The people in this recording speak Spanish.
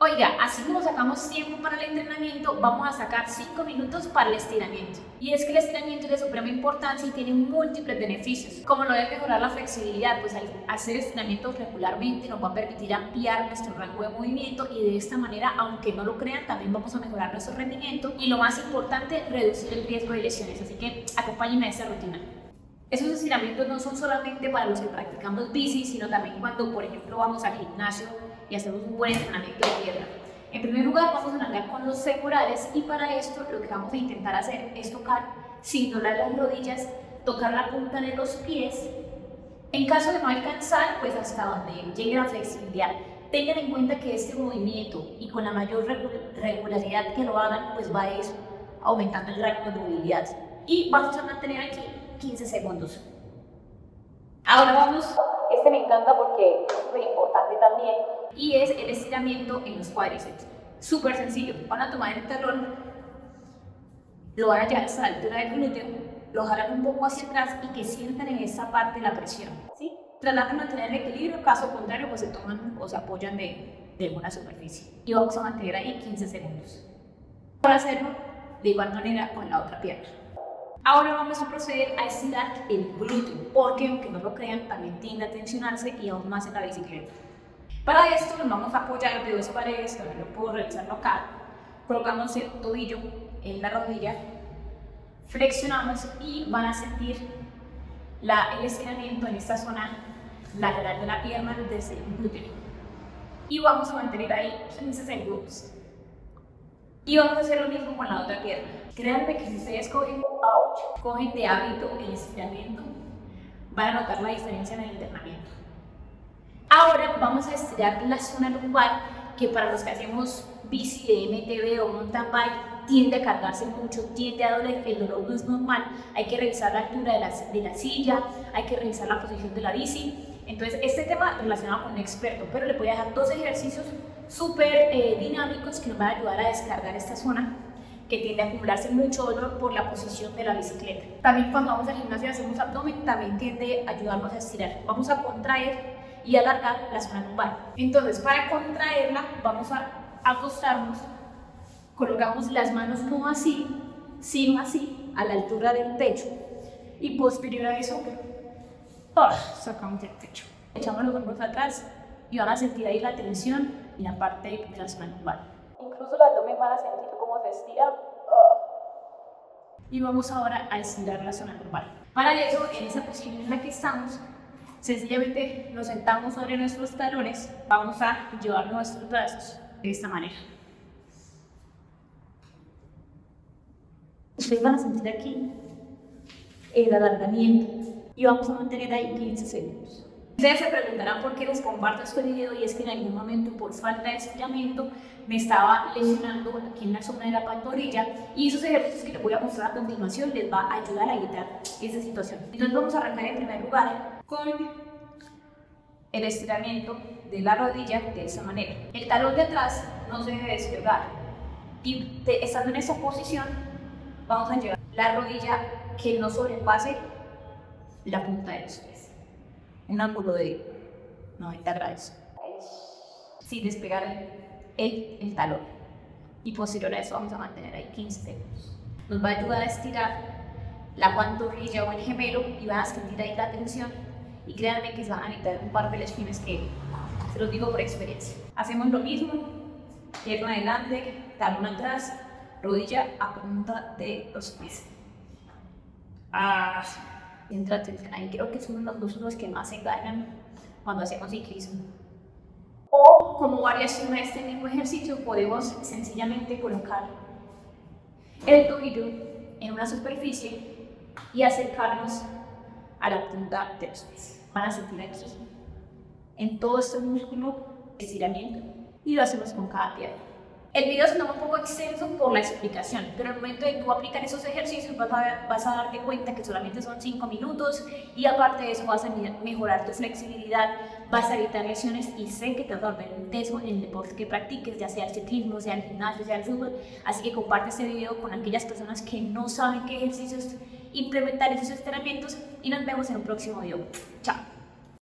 Oiga, así como sacamos tiempo para el entrenamiento, vamos a sacar 5 minutos para el estiramiento. Y es que el estiramiento es de suprema importancia y tiene múltiples beneficios, como lo de mejorar la flexibilidad, pues al hacer estiramiento regularmente nos va a permitir ampliar nuestro rango de movimiento y de esta manera, aunque no lo crean, también vamos a mejorar nuestro rendimiento y lo más importante, reducir el riesgo de lesiones. Así que acompáñenme a esta rutina. Esos estiramientos no son solamente para los que practicamos bici, sino también cuando, por ejemplo, vamos al gimnasio y hacemos un buen entrenamiento de pierna. En primer lugar, vamos a andar con los femorales y para esto lo que vamos a intentar hacer es tocar sin doblar las rodillas, tocar la punta de los pies. En caso de no alcanzar, pues hasta donde llegue la flexibilidad. Tengan en cuenta que este movimiento y con la mayor regularidad que lo hagan, pues va a ir aumentando el rango de movilidad. Y vamos a mantener aquí 15 segundos. Ahora vamos, este me encanta porque es muy importante también, y es el estiramiento en los cuádriceps. Súper sencillo, van a tomar el talón, lo van a llevar hasta la altura del glúteo, lo jalan un poco hacia atrás y que sientan en esta parte la presión. ¿sí? Tratan de mantener el equilibrio, caso contrario pues se toman o se apoyan de, de alguna superficie. Y vamos a mantener ahí 15 segundos. Para hacerlo de igual manera con la otra pierna. Ahora vamos a proceder a estirar el glúteo, porque aunque no lo crean, también tiende a tensionarse y aún más en la bicicleta. Para esto nos vamos a apoyar de dos paredes, también lo puedo realizarlo acá. Colocamos el tobillo en la rodilla, flexionamos y van a sentir la, el estiramiento en esta zona lateral de la pierna desde el glúteo. Y vamos a mantener ahí 15 segundos. Y vamos a hacer lo mismo con la otra pierna. Créanme que si ustedes cogen, cogen de hábito el estiramiento, van a notar la diferencia en el entrenamiento. Ahora vamos a estirar la zona lumbar, que para los que hacemos bici de MTB o mountain bike tiende a cargarse mucho, tiende a doler, el dolor no es normal, hay que revisar la altura de la, de la silla, hay que revisar la posición de la bici. Entonces, este tema relacionado con un experto, pero le voy a dejar dos ejercicios súper eh, dinámicos que nos van a ayudar a descargar esta zona que tiende a acumularse mucho dolor por la posición de la bicicleta. También cuando vamos al gimnasio y hacemos abdomen, también tiende a ayudarnos a estirar. Vamos a contraer y alargar la zona lumbar. Entonces, para contraerla, vamos a acostarnos, colocamos las manos no así, sino así, a la altura del pecho, y posterior a eso, sacamos el pecho. Echamos los hombros atrás y van a sentir ahí la tensión y la parte de la zona lumbar. Incluso el abdomen van a sentir cómo se estira. Y vamos ahora a estirar la zona lumbar. Para eso, en esa posición en la que estamos, sencillamente nos sentamos sobre nuestros talones, vamos a llevar nuestros brazos de esta manera. Ustedes van a sentir aquí el alargamiento y vamos a mantener ahí 15 segundos. Ustedes se preguntarán por qué les comparto este video y es que en algún momento por falta de estiramiento me estaba lesionando aquí en la zona de la pantorrilla y esos ejercicios que les voy a mostrar a continuación les va a ayudar a evitar esa situación. Entonces vamos a arrancar en primer lugar con el estiramiento de la rodilla de esa manera. El talón de atrás no se debe despegar y estando en esa posición vamos a llevar la rodilla que no sobrepase la punta de los pies un ángulo de 90 grados, sin despegar el, el, talón. Y posterior a eso vamos a mantener ahí 15 segundos. Nos va a ayudar a estirar la pantorrilla o el gemelo y van a sentir ahí la tensión. Y créanme que se van a necesitar un par de lesiones que se los digo por experiencia. Hacemos lo mismo, pierna adelante, talón atrás, rodilla a punta de los pies. Ah ahí creo que son los dos los que más se engañan cuando hacemos ciclismo. O como variación de este mismo ejercicio podemos sencillamente colocar el tobillo en una superficie y acercarnos a la punta de los pies. Van a sentir aquí en todo este músculo estiramiento y lo hacemos con cada pierna. El video es un poco extenso por la explicación, pero al momento de tú aplicar esos ejercicios vas a, vas a darte cuenta que solamente son 5 minutos y aparte de eso vas a mejorar tu flexibilidad, vas a evitar lesiones y sé que te va a volver un teso en el deporte que practiques, ya sea el ciclismo, sea el gimnasio, sea el fútbol. Así que comparte este video con aquellas personas que no saben qué ejercicios implementar esos entrenamientos y nos vemos en un próximo video. Chao.